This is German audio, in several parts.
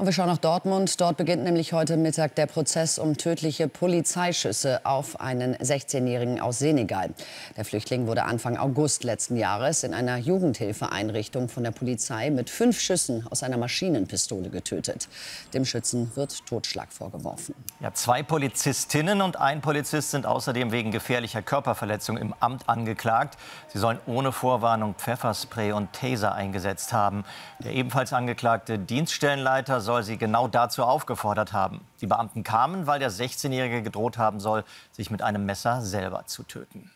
Und wir schauen nach Dortmund. Dort beginnt nämlich heute Mittag der Prozess um tödliche Polizeischüsse auf einen 16-Jährigen aus Senegal. Der Flüchtling wurde Anfang August letzten Jahres in einer Jugendhilfeeinrichtung von der Polizei mit fünf Schüssen aus einer Maschinenpistole getötet. Dem Schützen wird Totschlag vorgeworfen. Ja, zwei Polizistinnen und ein Polizist sind außerdem wegen gefährlicher Körperverletzung im Amt angeklagt. Sie sollen ohne Vorwarnung Pfefferspray und Taser eingesetzt haben. Der ebenfalls angeklagte Dienststellenleiter soll sie genau dazu aufgefordert haben. Die Beamten kamen, weil der 16-Jährige gedroht haben soll, sich mit einem Messer selber zu töten.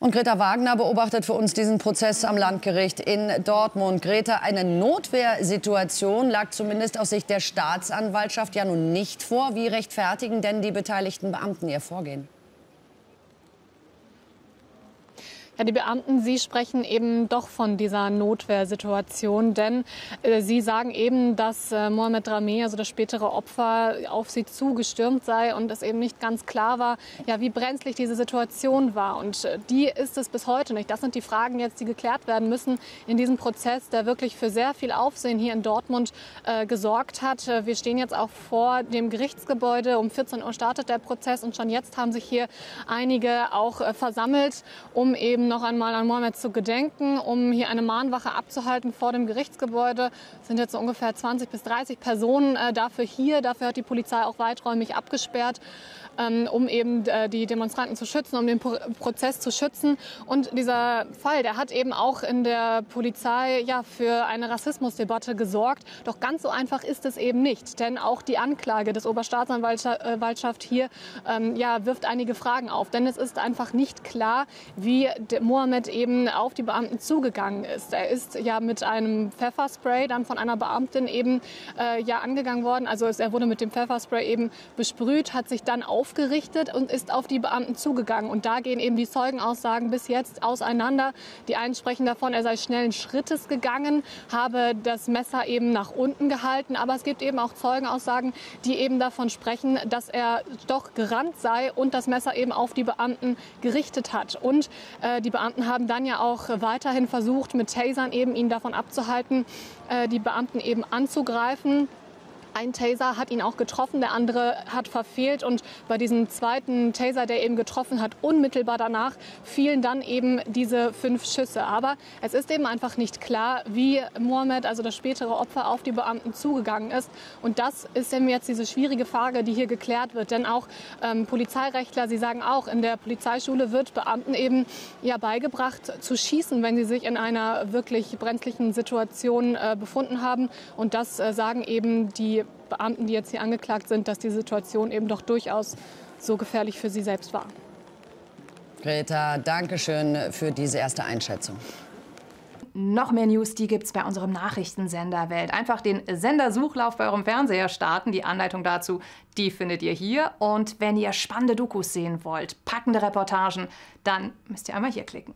Und Greta Wagner beobachtet für uns diesen Prozess am Landgericht in Dortmund. Greta, eine Notwehrsituation lag zumindest aus Sicht der Staatsanwaltschaft ja nun nicht vor. Wie rechtfertigen denn die beteiligten Beamten ihr Vorgehen? Ja, die Beamten, sie sprechen eben doch von dieser Notwehrsituation, denn äh, sie sagen eben, dass äh, Mohamed Rameh, also das spätere Opfer, auf sie zugestürmt sei und es eben nicht ganz klar war, ja, wie brenzlig diese Situation war. Und äh, die ist es bis heute nicht. Das sind die Fragen jetzt, die geklärt werden müssen in diesem Prozess, der wirklich für sehr viel Aufsehen hier in Dortmund äh, gesorgt hat. Äh, wir stehen jetzt auch vor dem Gerichtsgebäude. Um 14 Uhr startet der Prozess und schon jetzt haben sich hier einige auch äh, versammelt, um eben noch einmal an Mohammed zu gedenken, um hier eine Mahnwache abzuhalten vor dem Gerichtsgebäude. Es sind jetzt so ungefähr 20 bis 30 Personen äh, dafür hier. Dafür hat die Polizei auch weiträumig abgesperrt, ähm, um eben äh, die Demonstranten zu schützen, um den Pro Prozess zu schützen. Und dieser Fall, der hat eben auch in der Polizei ja, für eine Rassismusdebatte gesorgt. Doch ganz so einfach ist es eben nicht. Denn auch die Anklage des Oberstaatsanwaltschaft hier ähm, ja, wirft einige Fragen auf. Denn es ist einfach nicht klar, wie Mohammed eben auf die Beamten zugegangen ist. Er ist ja mit einem Pfefferspray dann von einer Beamtin eben äh, ja angegangen worden. Also er wurde mit dem Pfefferspray eben besprüht, hat sich dann aufgerichtet und ist auf die Beamten zugegangen. Und da gehen eben die Zeugenaussagen bis jetzt auseinander. Die einen sprechen davon, er sei schnellen Schrittes gegangen, habe das Messer eben nach unten gehalten. Aber es gibt eben auch Zeugenaussagen, die eben davon sprechen, dass er doch gerannt sei und das Messer eben auf die Beamten gerichtet hat. Und äh, die Beamten haben dann ja auch weiterhin versucht, mit Tasern eben ihn davon abzuhalten, äh, die Beamten eben anzugreifen. Ein Taser hat ihn auch getroffen, der andere hat verfehlt. Und bei diesem zweiten Taser, der eben getroffen hat, unmittelbar danach fielen dann eben diese fünf Schüsse. Aber es ist eben einfach nicht klar, wie Mohammed, also das spätere Opfer, auf die Beamten zugegangen ist. Und das ist eben jetzt diese schwierige Frage, die hier geklärt wird. Denn auch ähm, Polizeirechtler, sie sagen auch, in der Polizeischule wird Beamten eben ja beigebracht zu schießen, wenn sie sich in einer wirklich brenzlichen Situation äh, befunden haben. Und das äh, sagen eben die Beamten, die jetzt hier angeklagt sind, dass die Situation eben doch durchaus so gefährlich für sie selbst war. Greta, danke schön für diese erste Einschätzung. Noch mehr News, die gibt es bei unserem Nachrichtensender Welt. Einfach den Sendersuchlauf bei eurem Fernseher starten. Die Anleitung dazu, die findet ihr hier. Und wenn ihr spannende Dokus sehen wollt, packende Reportagen, dann müsst ihr einmal hier klicken.